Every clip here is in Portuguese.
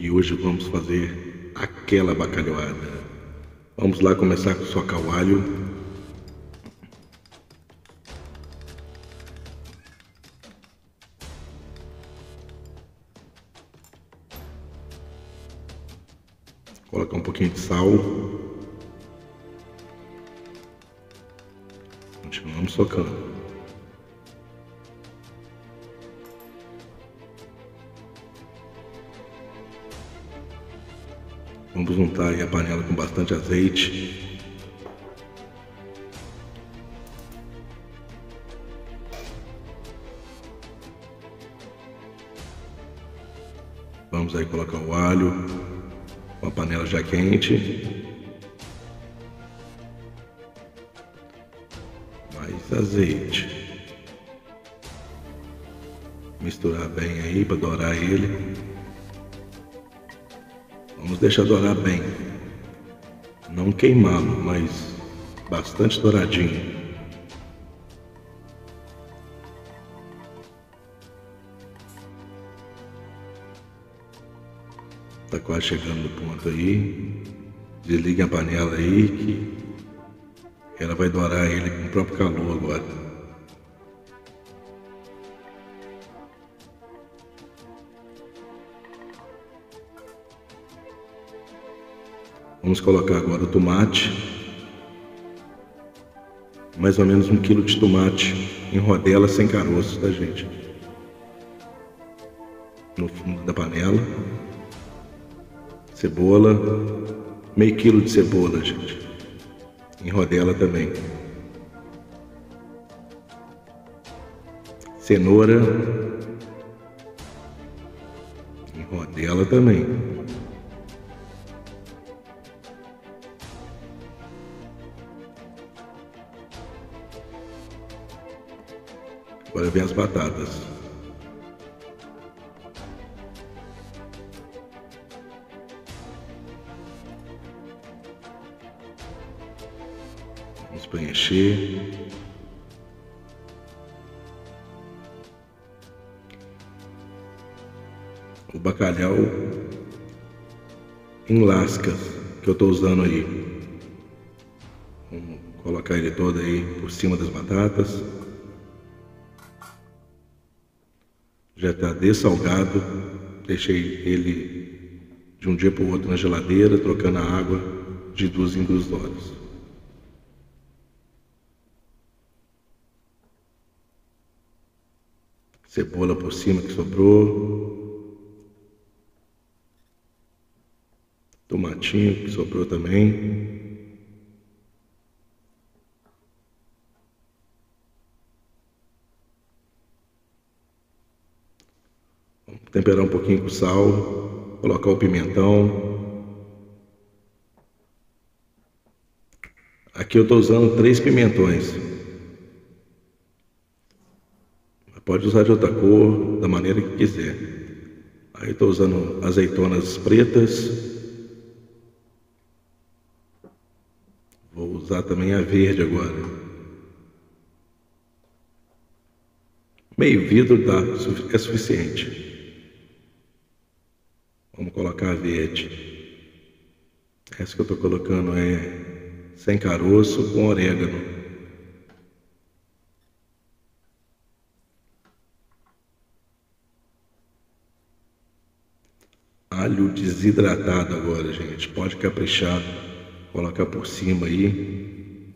E hoje vamos fazer aquela bacalhoada. Vamos lá começar com socar o alho. Colocar um pouquinho de sal. Continuamos socando. Vamos untar a panela com bastante azeite. Vamos aí colocar o alho, com a panela já quente. Mais azeite. Misturar bem aí para dourar ele. Vamos deixar dourar bem. Não queimá-lo, mas bastante douradinho. Tá quase chegando no ponto aí. Desligue a panela aí que ela vai dourar ele com o próprio calor agora. Vamos colocar agora o tomate. Mais ou menos um quilo de tomate em rodela sem caroço, tá gente? No fundo da panela. Cebola. Meio quilo de cebola, gente. Em rodela também. Cenoura. Em rodela também. Agora vem as batatas. Vamos preencher. O bacalhau em lascas que eu estou usando aí. Vamos colocar ele todo aí por cima das batatas. Já está dessalgado. Deixei ele de um dia para o outro na geladeira, trocando a água de duas em duas horas. Cebola por cima que sobrou. Tomatinho que sobrou também. Temperar um pouquinho com sal, colocar o pimentão. Aqui eu estou usando três pimentões. Pode usar de outra cor, da maneira que quiser. Aí estou usando azeitonas pretas. Vou usar também a verde agora. Meio vidro tá, é suficiente. Colocar verde. Essa que eu estou colocando é sem caroço com orégano. Alho desidratado agora, gente. Pode caprichar. Colocar por cima aí.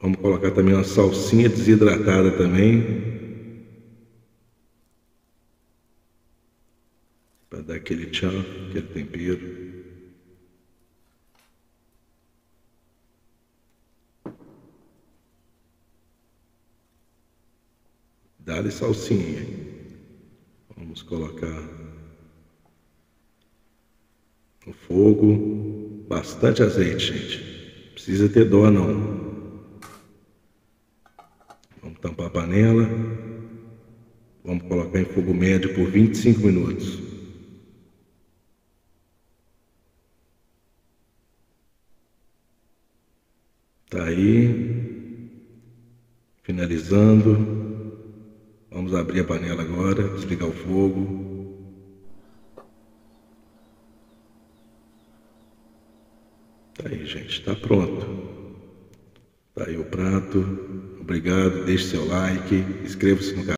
Vamos colocar também uma salsinha desidratada também. Para dar aquele tchan, aquele tempero. Dá-lhe salsinha. Vamos colocar no fogo. Bastante azeite, gente. Precisa ter dó, não. Vamos tampar a panela. Vamos colocar em fogo médio por 25 minutos. está aí. Finalizando. Vamos abrir a panela agora, desligar o fogo. Tá aí, gente, está pronto. Tá aí o prato. Obrigado, deixe seu like, inscreva-se no canal.